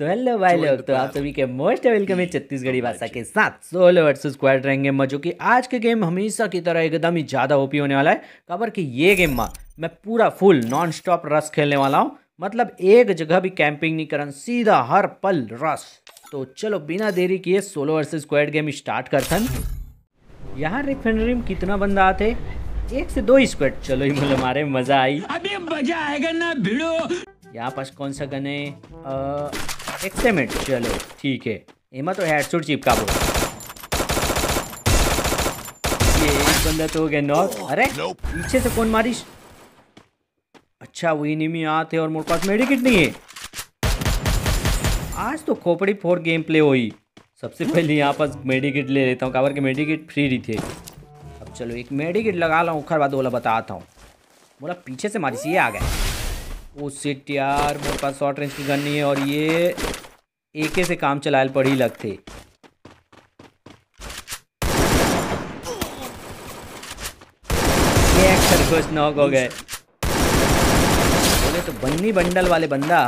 So hello भाई लोग। तो आप सभी के मोस्ट वेलकम है छत्तीसगढ़ी भाषा के साथ सोलो वर्सेस स्क्वाड रहेंगे मजो की आज के गेम हमेशा की तरह एकदम ही ज़्यादा ओपी होने वाला है। खबर कि ये गेम में मैं पूरा फुल नॉन स्टॉप रस खेलने वाला हूँ। मतलब एक जगह भी कैंपिंग नहीं करन सीधा हर पल रस। तो चलो बिना देरी किए solo versus squad game start करथन। यहाँ रिफाइनरी में कितना बंदा आते? एक से दो ही स्क्वाड चलो ही बोले हमारे मज़ा आई। अभी मज़ा आएगा ना भिड़ो। यहाँ पास कौन सा गन है? एक्सपेरिमेंट चलो ठीक है। एमा तो हेडशॉट चिपका वो ये एक बंदा तो हो गया नॉक। अरे पीछे से कौन मारिश? अच्छा वो इनिमी आते और मेरे पास मेडिकेट नहीं है। आज तो खोपड़ी फोर गेम प्ले हुई। सबसे पहले यहाँ पास मेडिकेट ले लेता हूँ काबर के मेडिकेट फ्री रही थे। अब चलो एक मेडिकेट लगा ला खर बाद बोला बताता हूँ। बोला पीछे से मारिश ये आ गए ओ सिट यार मेरे पास शॉर्ट रेंज की गन नहीं है और ये एके से काम चलाए पड़ी लगते खरगोश नॉक हो गए। बोले तो बन्नी बंडल वाले बंदा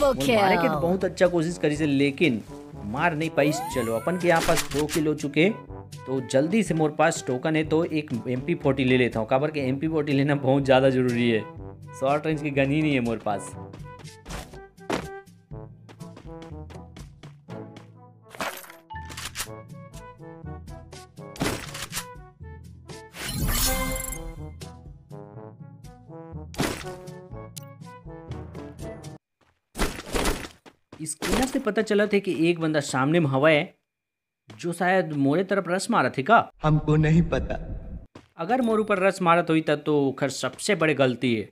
मारे के तो बहुत अच्छा कोशिश करी से लेकिन मार नहीं पाई। चलो अपन के यहाँ पास दो किलो चुके तो जल्दी से मोर पास टोकन है तो एक एम पी फोर्टी ले लेता हूँ। काबर के एम पी फोर्टी लेना बहुत ज़्यादा ज़रूरी है। शॉर्ट रेंज की गन ही नहीं है मोर पास। से पता चला था कि एक बंदा सामने में हवा है जो शायद मोरे तरफ़ रस मारा थे का हमको नहीं पता। अगर मोर ऊपर रस मारत हुई तब तो खर सबसे बड़ी गलती है।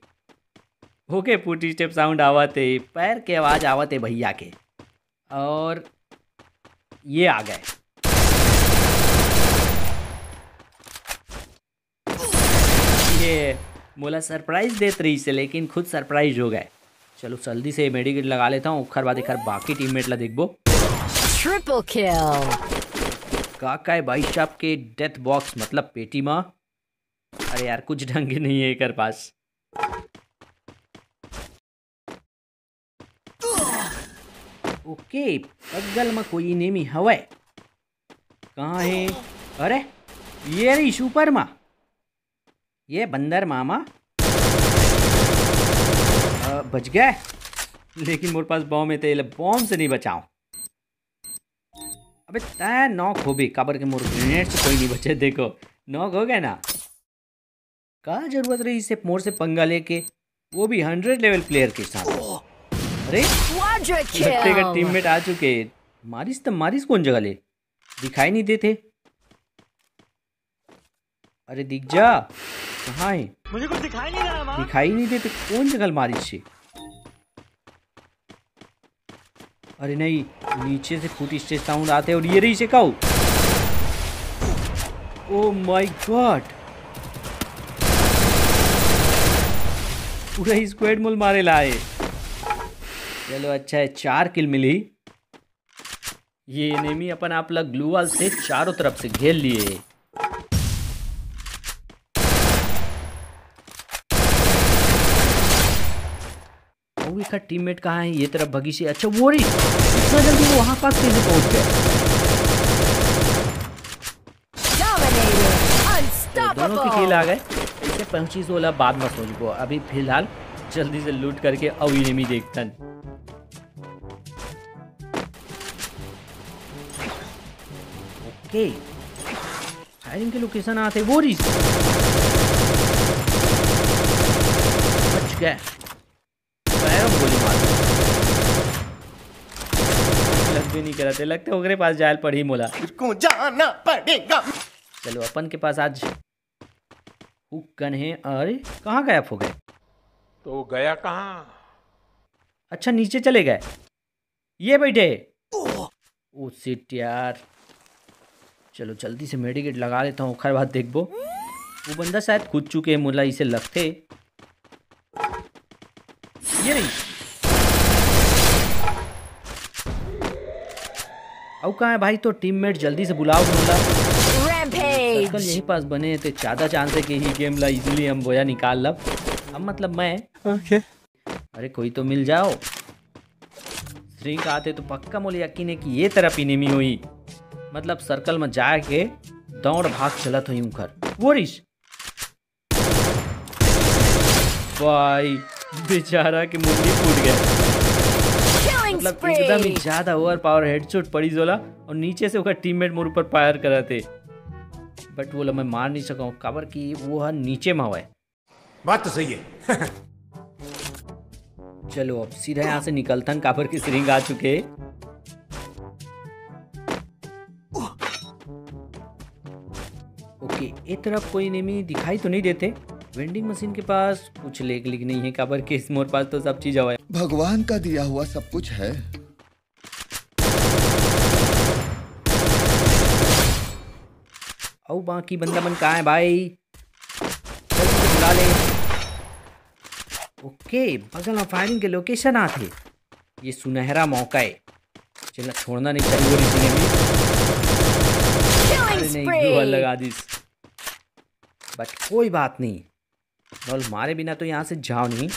ओके फुट स्टेप साउंड आवते पैर के आवाज़ आवते भैया के। और ये आ गए। ये बोला सरप्राइज़ देते रही से लेकिन खुद सरप्राइज़ हो गए। चलो जल्दी से मेडिकेट लगा लेता हूँ खर बाद खर बाकी टीममेट ला देखबो। Kill. काका है भाई साहब के डेथ बॉक्स मतलब पेटी माँ। अरे यार कुछ ढंग नहीं है कर पास। ओके बगल में कोई नेमी हवे। कहाँ है? अरे ये रही सुपर माँ। ये बंदर मामा। अ, बच गए? लेकिन मेरे पास बॉम्ब है तो बॉम्ब से नहीं बचाऊं। अबे तय नॉक हो भी। काबर के मोर ग्रेनेड से कोई नहीं बचे देखो। नॉक हो गया ना? कहा ज़रूरत रही इसे मोर से पंगा लेके? वो भी हंड्रेड लेवल प्लेयर के साथ। अरे Quadra का टीममेट आ चुके मारिस तो मारिस कौन जगह ले? दिखाई नहीं देते। अरे दिख जा। कहाँ है? मुझे कुछ दिखाई नहीं रहा दिखाई नहीं देते कौन जगह मारिस से? अरे नहीं नीचे से फुट स्टेज साउंड आते और ये रही से काऊ ओ माय गॉड पूरा स्क्वाड मोल मारे लाए। चलो अच्छा है चार किल मिली। ये एनिमी अपन आप लोग ग्लू वाल से चारों तरफ़ से घेर लिए। टीममेट कहाँ है? ये तरफ़ भगी से। अच्छा वो रही। इतना जल्दी वो वहाँ पास कैसे पहुँच गए दोनों की Unstoppable. आ गए। ऐसे पहुँची सोलह बाद में सोच अभी फ़िलहाल जल्दी से लूट करके अब इनेमी देखतन ओके फायरिंग के लोकेशन आते वो रही बच गए पैरों गोली मार लग भी नहीं कराते लगते ओकरे पास जायल पड़ी मोला। को जाना पड़ेगा। चलो अपन के पास आज हुक गन है। अरे कहाँ गायब हो गए? तो गया कहाँ? अच्छा नीचे चले गए। ये बैठे। ओ सिट यार। चलो जल्दी से मेडिकेट लगा लेता हूँ खैर बात देखबो वो बंदा शायद कूद चुके हैं मुला इसे लगते। ये नहीं। अब कहाँ है भाई तो टीममेट जल्दी से बुलाओ मुला. सर्कल यहीं पास बने तो ज़्यादा चांस है कि ही गेम ला इजीली हम बोया निकाल लब। अब मतलब मैं ओके okay. अरे कोई तो मिल जाओ। श्रिंक आते तो पक्का मोले यकीन है कि ये तरह पीने में हुई। मतलब सर्कल में जाके दौड़ भाग चलत हुई उनकर वो रिश भाई बेचारा के मुंडी फूट गया। मतलब एकदम ही ज़्यादा ओवर पावर हेडशॉट पड़ी जोला और नीचे से ओकर टीममेट मोर ऊपर फायर कराते। बट वो मैं मार नहीं सका। काबर कि वो हा नीचे में हवा बात तो सही है। चलो अब सीधा यहाँ से निकलता काबर की सिरिंग आ चुके। तरफ़ कोई नेमी दिखाई तो नहीं देते। वेंडिंग मशीन के पास कुछ लेक लिख नहीं है काबर के मोर पास तो सब चीज़ हवा भगवान का दिया हुआ सब कुछ है। और बाकी बंदा मन कहाँ है भाई? बुला ले। ओके बगल में फायरिंग के लोकेशन आते ये सुनहरा मौका है। चलो छोड़ना नहीं चाहिए वो रिसी ने भी Killing अरे नहीं ग्लूवाल spree. लगा दी बट कोई बात नहीं। बॉल मारे बिना तो यहाँ से जाओ नहीं।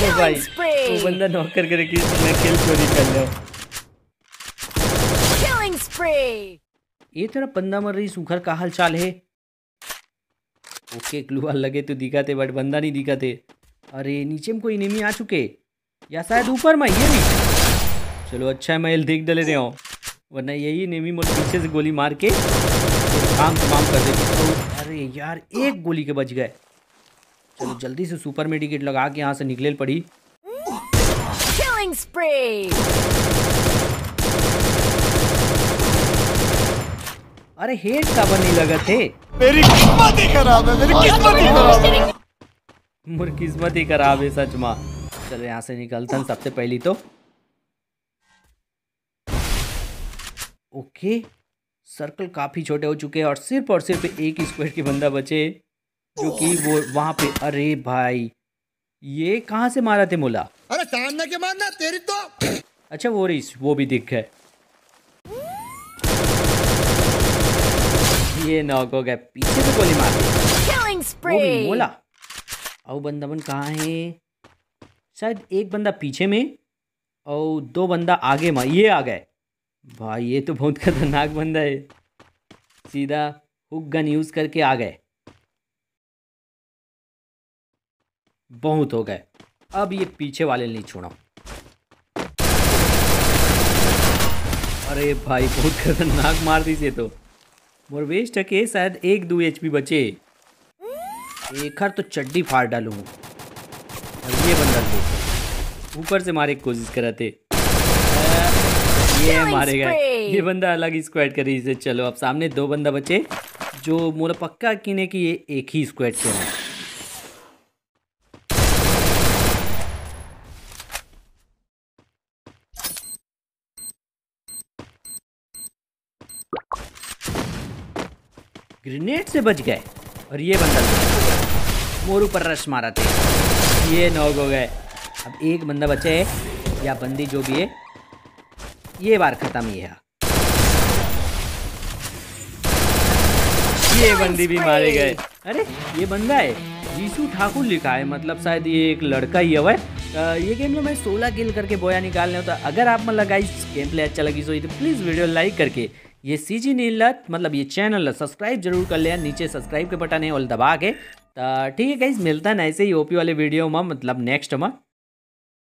अरे भाई. वो बंदा नौकर करके इसने किल चोरी कर लिया। ये तरफ़ बंदा मर रही सुखर का हाल चाल है। ओके ग्लूवाल लगे तो दिखाते बट बंदा नहीं दिखाते। अरे नीचे में कोई नेमी आ चुके। या शायद ऊपर में ये भी। चलो अच्छा है मैं देख डले रहे हूँ। वरना यही नेमी मोट पीछे से गोली मार के काम तमाम कर देती। तो अरे यार एक गोली के बच गए। चलो जल्दी से सुपर मेडिकेट लगा के यहाँ से निकले पड़ी। अरे हेड का नहीं लगा थे। मेरी किस्मत ही खराब है मेरी किस्मत ही खराब है। मोर किस्मत ही खराब है सच में। चलो यहाँ से निकलता हूँ सबसे पहली तो। ओके सर्कल काफ़ी छोटे हो चुके हैं और सिर्फ़ और सिर्फ़ एक ही स्क्वाड के बंदा बचे जो कि वो वहाँ पे अरे भाई ये कहाँ से मारा थे मोला? अरे सामने के मारना तेरी तो। अच्छा वो रिस वो भी दिख गए। ये नॉक हो गए पीछे से गोली मार दी। Killing वो भी spree. मोला। और बंदावन कहाँ है? शायद एक बंदा पीछे में और दो बंदा आगे में ये आ गए। भाई, ये तो बहुत खतरनाक बंदा है। सीधा हुक गन यूज़ करके आ गए। बहुत हो गए। अब ये पीछे वाले नहीं छोड़ा। अरे भाई, बहुत खतरनाक मार दी से तो। मोर वेस्ट है के शायद एक दो एच पी बचे। एक हर तो चड्डी फाड़ डालूँ। और ये बंदा ऊपर से मारे की कोशिश कराते। ये मारे गए ये बंदा अलग ही स्क्वाड करी से चलो अब सामने दो बंदा बचे जो मोला पक्का किने कि ये एक ही स्क्वाड के हैं। ग्रेनेड से बच गए और ये बंदा मोरू पर रश मारा थे। ये नॉक हो गए। अब एक बंदा बचे है या बंदी जो भी है ये बार खत्म ही है। ये बंदी भी मारे गए। अरे ये बंदा है। जीसू ठाकुर लिखा है मतलब शायद ये एक लड़का ही है ये गेम में मैं 16 किल करके बोया निकालने होता। अगर आप मतलब गाइस गेम प्ले अच्छा लगी सो तो प्लीज़ वीडियो लाइक करके। ये सी जी नीलत मतलब ये चैनल सब्सक्राइब ज़रूर कर लिया नीचे सब्सक्राइब के बटन है और दबा के। तो ठीक है गाइस मिलता है ना ऐसे ही ओपी वाले वीडियो में मतलब नेक्स्ट में।